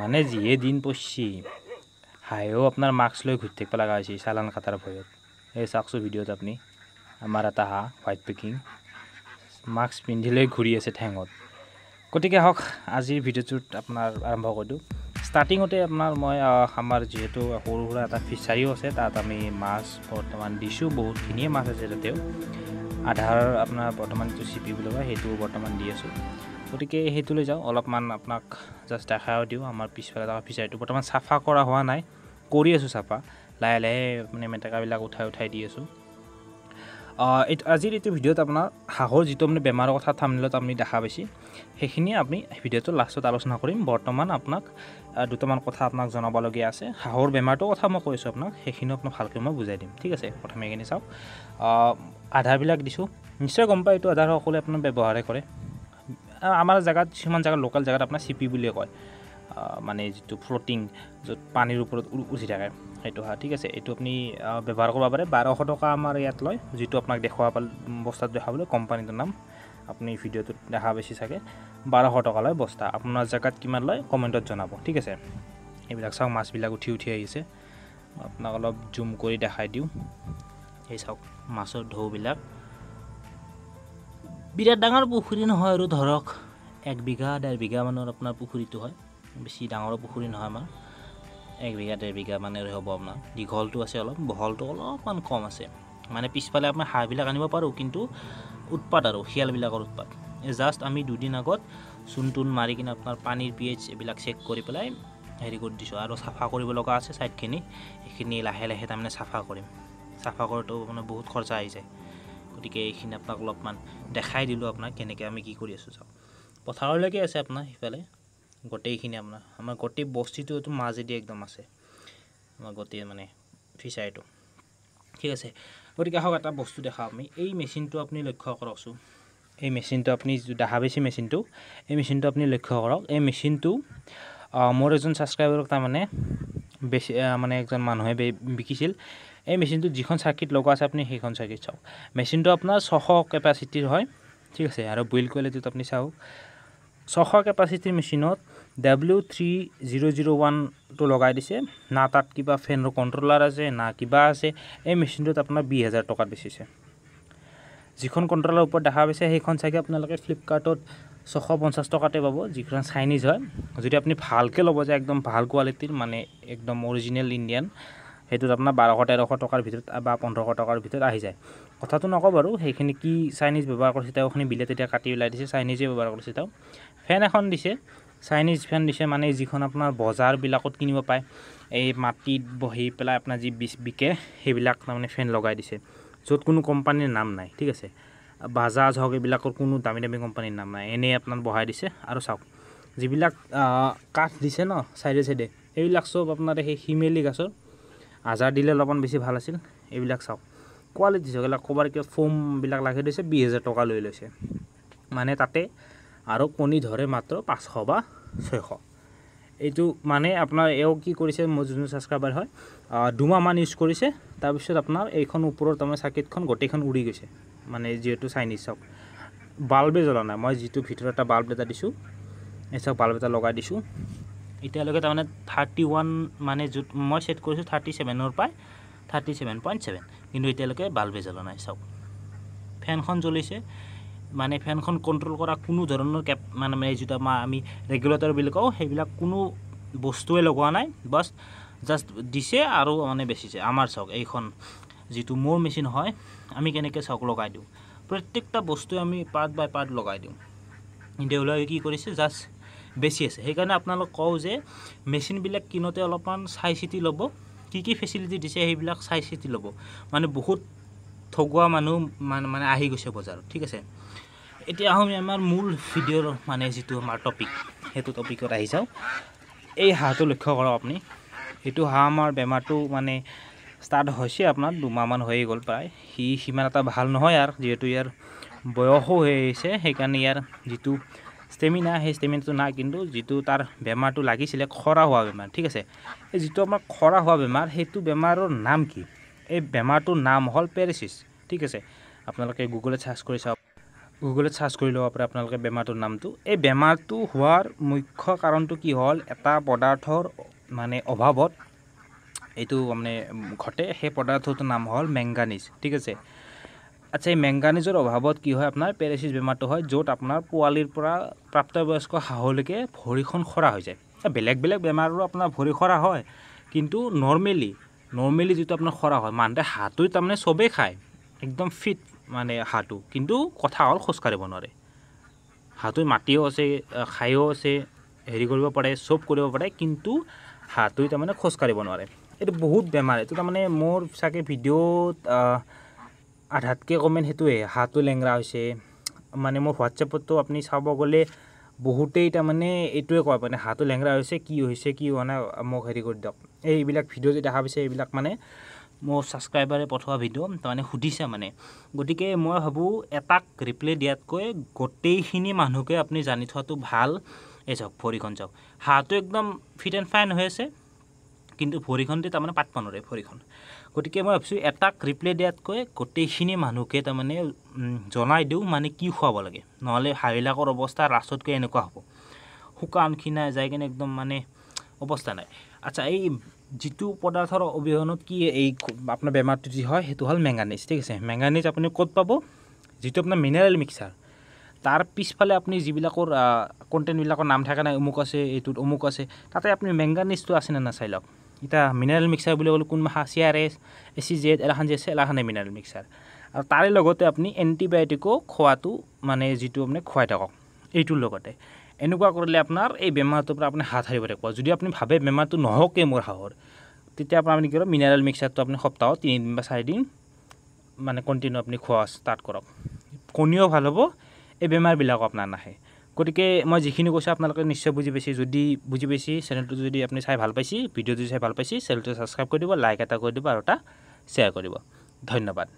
মানে যিয়ে দিন পচছি হাঁহেও আপোনাৰ মাস্ক লৈ ঘূৰি থাকিব লগা হৈছে চালান কাটাৰ ভয়ত। এই চাওকচোন ভিডিঅ'ত আপুনি। আমাৰ এটা হাঁহ হোৱাইট পেকিং মাস্ক পিন্ধি লৈ ঘূৰি আছে ঠেঙত। গতিকে আহক আজিৰ ভিডিঅ'টোত আপোনাৰ আৰম্ভ কৰি দিওঁ। ষ্টাৰ্টিঙতে আপোনাৰ মই আমাৰ যিহেতু সৰু সুৰা এটা ফিচাৰীও আছে তাত আমি মাছ বৰ্তমান দিছোঁ বহুতখিনিয়ে মাছ আছে তাতেও আধাৰ আপোনাৰ বৰ্তমান যিটো চি পি বুলি কয় সেইটো বৰ্তমান দি আছোঁ। গতিকে সেইটো লৈ যাওঁ। অলপমান আপোনাক জাষ্ট দেখাও দিওঁ। আমাৰ পিছফালে থকা ফিচাৰীটো বৰ্তমান চাফা কৰা হোৱা নাই। কৰি আছোঁ চাফা। লাহে লাহে মানে মেটেকাবিলাক উঠাই উঠাই দি আছোঁ। আজিৰ এইটো ভিডিঅ'ত আপোনাৰ হাঁহৰ যিটো মানে বেমাৰৰ কথা থামনিলত আপুনি দেখা পাইছে সেইখিনি আমি ভিডিঅ'টো লাষ্টত আলোচনা কৰিম। বৰ্তমান আপোনাক দুটামান কথা আপোনাক জনাবলগীয়া আছে। হাঁহৰ বেমাৰটোৰ কথা মই কৈছোঁ আপোনাক সেইখিনি আপোনাক ভালকৈ মই বুজাই দিম। ঠিক আছে? প্ৰথমে এইখিনি চাওক। আধাৰবিলাক দিছোঁ। নিশ্চয় গম পায় এইটো আধাৰ সকলোৱে আপোনাৰ ব্যৱহাৰে কৰে। আমাৰ জেগাত কিছুমান জেগাত লোকেল জেগাত আপোনাৰ চি পি বুলিয়ে কয়। মানে যিটো ফ্ল'টিং য'ত পানীৰ ওপৰত উঠি থাকে। সেইটো হাঁহ ঠিক আছে এইটো আপুনি ব্যৱহাৰ কৰিব পাৰে। বাৰশ টকা আমাৰ ইয়াত লয় যিটো আপোনাক দেখুওৱা পাল বস্তাত দেখাবলৈ কোম্পানীটোৰ নাম। আপুনি ভিডিঅ'টোত দেখা পাইছে চাগে। বাৰশ টকা লয় বস্তা। আপোনাৰ জেগাত কিমান লয় কমেণ্টত জনাব। ঠিক আছে এইবিলাক চাওক মাছবিলাক উঠি উঠি আহিছে। আপোনাক অলপ জুম কৰি দেখাই দিওঁ। এই চাওক মাছৰ ঢৌবিলাক। বিৰাট ডাঙৰ পুখুৰী নহয় আৰু ধৰক এক বিঘা ডেৰ বিঘা মানৰ আপোনাৰ পুখুৰীটো হয়। বেছি ডাঙৰ পুখুৰী নহয় আমাৰ। এক বিঘা ডেৰ বিঘা মানেৰে হ'ব আপোনাৰ। দীঘলটো আছে অলপ বহলটো অলপমান কম আছে। মানে পিছফালে আপোনাৰ হাঁহবিলাক আনিব পাৰোঁ কিন্তু উৎপাত আৰু শিয়ালবিলাকৰ উৎপাত। জাষ্ট আমি দুদিন আগত চূণ তুণ মাৰি কিনে আপোনাৰ পানীৰ পি এইচ এইবিলাক চেক কৰি পেলাই হেৰি কৰি দিছোঁ আৰু চাফা কৰিব লগা আছে ছাইডখিনি। সেইখিনি লাহে লাহে তাৰমানে চাফা কৰিম। চাফা কৰোঁতেও মানে বহুত খৰচা আহি যায়। গতিকে এইখিনি আপোনাক অলপমান দেখাই দিলোঁ আপোনাক কেনেকৈ আমি কি কৰি আছোঁ চাওক। পথাৰলৈকে আছে আপোনাৰ সিফালে গোটেইখিনি আপোনাৰ আমাৰ গোটেই বস্তিটোতো মাজেদি একদম আছে। আমাৰ গোটেই মানে ফিচাৰীটো। ঠিক আছে গতিকে আহক এটা বস্তু দেখাওঁ আমি। এই মেচিনটো আপুনি লক্ষ্য কৰকচোন। এই মেচিনটো আপুনি দেখা পাইছে মেচিনটো? এই মেচিনটো আপুনি লক্ষ্য কৰক। এই মেচিনটো মোৰ এজন ছাবস্ক্ৰাইবাৰক তাৰমানে বেছি মানে এজন মানুহে বিকিছিল। এই মেচিনটোত যিখন চাৰ্কিট লগোৱা আছে আপুনি সেইখন চাৰ্কিট চাওক। মেচিনটো আপোনাৰ ছশ কেপাচিটিৰ হয়। ঠিক আছে আৰু বিল্ড কোৱালিটিত আপুনি চাওক। ছশ কেপাচিটিৰ মেচিনত ডাব্লিউ থ্ৰী জিৰ' জিৰ' ওৱানটো লগাই দিছে। না তাত কিবা ফেনৰ কণ্ট্ৰলাৰ আছে না কিবা আছে। এই মেচিনটোত আপোনাৰ বিছ হাজাৰ টকাত বেচিছে। যিখন কণ্ট্ৰলাৰ ওপৰত দেখা পাইছে সেইখন চাগে আপোনালোকে ফ্লিপকাৰ্টত ছশ পঞ্চাছ টকাতে পাব যিখন চাইনিজ হয়। যদি আপুনি ভালকৈ ল'ব যায় একদম ভাল কোৱালিটিৰ মানে একদম অৰিজিনেল ইণ্ডিয়ান সেইটোত আপোনাৰ বাৰশ তেৰশ টকাৰ ভিতৰত বা পোন্ধৰশ টকাৰ ভিতৰত আহি যায়। কথাটো নকওঁ বাৰু সেইখিনি কি চাইনিজ ব্যৱহাৰ কৰিছে তেওঁখিনি বিলে তেতিয়া কাটি ওলাই দিছে চাইনিজে ব্যৱহাৰ কৰিছে তেওঁ। ফেন এখন দিছে চাইনিজ ফেন দিছে মানে যিখন আপোনাৰ বজাৰবিলাকত কিনিব পায় এই মাটিত বহি পেলাই আপোনাৰ যি বিকে সেইবিলাক তাৰমানে ফেন লগাই দিছে। য'ত কোনো কোম্পানীৰ নাম নাই ঠিক আছে? বাজাজ হওক এইবিলাকৰ কোনো দামী দামী কোম্পানীৰ নাম নাই এনেই আপোনাৰ বহাই দিছে। আৰু চাওক যিবিলাক কাঠ দিছে ন চাইডে চাইডে এইবিলাক চব আপোনাৰ সেই শিমেলি গছৰ। আজাৰ দিলে অলপমান বেছি ভাল আছিল এইবিলাক চাওক। কোৱালিটি চাওক এইবিলাক ক'ৰবাৰ কিবা ফোমবিলাক লাগি দিছে বিছ হাজাৰ টকা লৈ লৈছে। মানে তাতে আৰু কণী ধৰে মাত্ৰ পাঁচশ বা ছয়শ। এইটো মানে আপোনাৰ এওঁ কি কৰিছে মোৰ যোনটো ছাবস্ক্ৰাইবাৰ হয় দুমাহমান ইউজ কৰিছে তাৰপিছত আপোনাৰ এইখন ওপৰৰ তাৰমানে চাৰ্কিটখন গোটেইখন উৰি গৈছে মানে যিহেতু চাইনিজ চাওক বাল্বে জ্বলা নাই মই যিটো ভিতৰত এটা বাল্ব এটা দিছোঁ এই চাওক বাল্ব এটা লগাই দিছোঁ। এতিয়ালৈকে তাৰমানে থাৰ্টি ওৱান মানে য'ত মই ছেট কৰিছোঁ থাৰ্টি ছেভেনৰ পৰাই থাৰ্টি ছেভেন পইণ্ট ছেভেন কিন্তু এতিয়ালৈকে বাল্বে জ্বলা নাই চাওক। ফেনখন জ্বলিছে মানে ফেনখন কণ্ট্ৰল কৰা কোনো ধৰণৰ কেপ মানে মানে যিটো আমাৰ আমি ৰেগুলেটৰ বুলি কওঁ সেইবিলাক কোনো বস্তুৱে লগোৱা নাই বাছ জাষ্ট দিছে আৰু মানে বেচিছে। আমাৰ চাওক এইখন যিটো মোৰ মেচিন হয় আমি কেনেকৈ চাওক লগাই দিওঁ। প্ৰত্যেকটা বস্তুৱে আমি পাৰ্ট বাই পাৰ্ট লগাই দিওঁ। এওঁলোকে কি কৰিছে জাষ্ট বেছি আছে। সেইকাৰণে আপোনালোক কওঁ যে মেচিনবিলাক কিনোতে অলপমান চাই চিতি ল'ব। কি কি ফেচিলিটি দিছে সেইবিলাক চাই চিতি ল'ব। মানে বহুত ঠগোৱা মানুহ মানে মানে আহি গৈছে বজাৰত ঠিক আছে? এতিয়া আহোঁ আমি আমাৰ মূল ভিডিঅ'ৰ মানে যিটো আমাৰ টপিক সেইটো টপিকত আহি যাওঁ। এই হাঁহটো লক্ষ্য কৰক আপুনি। এইটো হাঁহ আমাৰ বেমাৰটো মানে ষ্টাৰ্ট হৈছে আপোনাৰ দুমাহমান হৈয়ে গ'ল প্ৰায়। সি সিমান এটা ভাল নহয় আৰু যিহেতু ইয়াৰ বয়সো হৈ আহিছে। সেইকাৰণে ইয়াৰ যিটো ষ্টেমিনা সেই ষ্টেমিনাটো নাই কিন্তু যিটো তাৰ বেমাৰটো লাগিছিলে খৰা হোৱা বেমাৰ ঠিক আছে? এই যিটো আমাৰ খৰা হোৱা বেমাৰ সেইটো বেমাৰৰ নাম কি? এই বেমাৰটোৰ নাম হ'ল পেৰেচিছ ঠিক আছে? আপোনালোকে গুগলত চাৰ্চ কৰি চাওক। গুগলত চাৰ্চ কৰি ল'ব পাৰে আপোনালোকে বেমাৰটোৰ নামটো। এই বেমাৰটো হোৱাৰ মুখ্য কাৰণটো কি হ'ল? এটা পদাৰ্থৰ মানে অভাৱত এইটো মানে ঘটে। সেই পদাৰ্থটোৰ নাম হ'ল মেংগানিজ ঠিক আছে? আচ্ছা এই মেংগানিজৰ অভাৱত কি হয় আপোনাৰ? পেৰাচিছ বেমাৰটো হয় য'ত আপোনাৰ পোৱালিৰ পৰা প্ৰাপ্তবয়স্ক হাঁহলৈকে ভৰিখন খৰা হৈ যায়। বেলেগ বেলেগ বেমাৰো আপোনাৰ ভৰি খৰা হয় কিন্তু নৰ্মেলি নৰ্মেলি যিটো আপোনাৰ খৰা হয় মানুহে হাঁহটো তাৰমানে চবেই খায় একদম ফিট মানে হাঁহটো কিন্তু কথা হ'ল খোজকাঢ়িব নোৱাৰে। হাঁহটো মাটিও আছে খায়ো আছে হেৰি কৰিব পাৰে চব কৰিব পাৰে কিন্তু হাঁহটোৱে তাৰমানে খোজকাঢ়িব নোৱাৰে। এইটো বহুত বেমাৰ এইটো তাৰমানে মোৰ চাগে ভিডিঅ'ত আধাতকৈ কমেণ্ট সেইটোৱে হাঁহটো লেংৰা হৈছে। মানে মোৰ হোৱাটছএপতো আপুনি চাব গ'লে বহুতেই তাৰমানে এইটোৱে কয় মানে হাঁহটো লেংৰা হৈছে কি হৈছে কি হোৱা নাই মোক হেৰি কৰি দিয়ক। এইবিলাক ভিডিঅ' যে দেখা পাইছে এইবিলাক মানে মোৰ ছাবস্ক্ৰাইবাৰে পঠোৱা ভিডিঅ' তাৰমানে সুধিছে মানে। গতিকে মই ভাবোঁ এটাক ৰিপ্লাই দিয়াতকৈ গোটেইখিনি মানুহকে আপুনি জানি থোৱাটো ভাল। এই চাওক ভৰিখন চাওক। হাঁহটো একদম ফিট এণ্ড ফাইন হৈ আছে। কিন্তু ভৰিখনতে তাৰমানে পাতব নোৱাৰে ভৰিখন। গতিকে মই ভাবিছোঁ এটাক ৰিপ্লাই দিয়াতকৈ গোটেইখিনি মানুহকে তাৰমানে জনাই দিওঁ মানে কি খুৱাব লাগে। নহ'লে হাঁহবিলাকৰ অৱস্থা লাষ্টতকৈ এনেকুৱা হ'ব। শুকান ক্ষীণাই যাই কিনে একদম মানে অৱস্থা নাই। আচ্ছা এই যিটো পদাৰ্থৰ অবিহনত কি এই আপোনাৰ বেমাৰটো যি হয় সেইটো হ'ল মেংগানিজ ঠিক আছে? মেংগানিজ আপুনি ক'ত পাব? যিটো আপোনাৰ মিনাৰেল মিক্সাৰ তাৰ পিছফালে আপুনি যিবিলাকৰ কণ্টেণ্টবিলাকৰ নাম থাকে নাই অমুক আছে এইটোত অমুক আছে তাতে আপুনি মেংগানিজটো আছেনে নাই চাই লওক। এতিয়া মিনাৰেল মিক্সাৰ বুলি ক'লে কোনোবা C R S A C Z এলাখান যে আছে এলাখানে মিনাৰেল মিক্সাৰ আৰু তাৰে লগতে আপুনি এণ্টিবায়'টিকো খোৱাটো মানে যিটো আপুনি খুৱাই থাকক এইটোৰ লগতে এনেকুৱা কৰিলে আপোনাৰ এই বেমাৰটোৰ পৰা আপুনি হাত সাৰিব থাকিব যদি আপুনি ভাবে বেমাৰটো নহওকে মোৰ হাঁহৰ তেতিয়া আপোনাৰ আপুনি কি কৰক মিনাৰেল মিক্সাৰটো আপুনি সপ্তাহত তিনিদিন বা চাৰিদিন মানে কণ্টিনিউ আপুনি খোৱা ষ্টাৰ্ট কৰক কণীও ভাল হ'ব এই বেমাৰবিলাকো আপোনাৰ নাহে গতিকে মই যিখিনি কৈছোঁ আপোনালোকে নিশ্চয় বুজি পাইছে। যদি বুজি পাইছে চেনেলটো যদি আপুনি চাই ভাল পাইছে ভিডিঅ'টো চাই ভাল পাইছে চেনেলটো ছাবস্ক্ৰাইব কৰি দিব লাইক এটা কৰি দিব আৰু এটা শ্বেয়াৰ কৰিব ধন্যবাদ।